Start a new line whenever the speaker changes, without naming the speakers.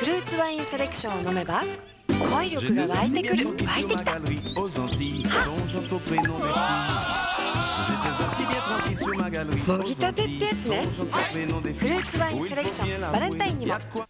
フルーツワインセレクションを飲めば恋力が湧いてくる。湧いてきた。あもぎたてってやつねフルーツワインセレクションバレンタインにも